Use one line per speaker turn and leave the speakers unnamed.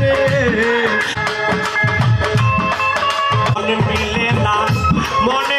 রে। মনে মিলে না মনে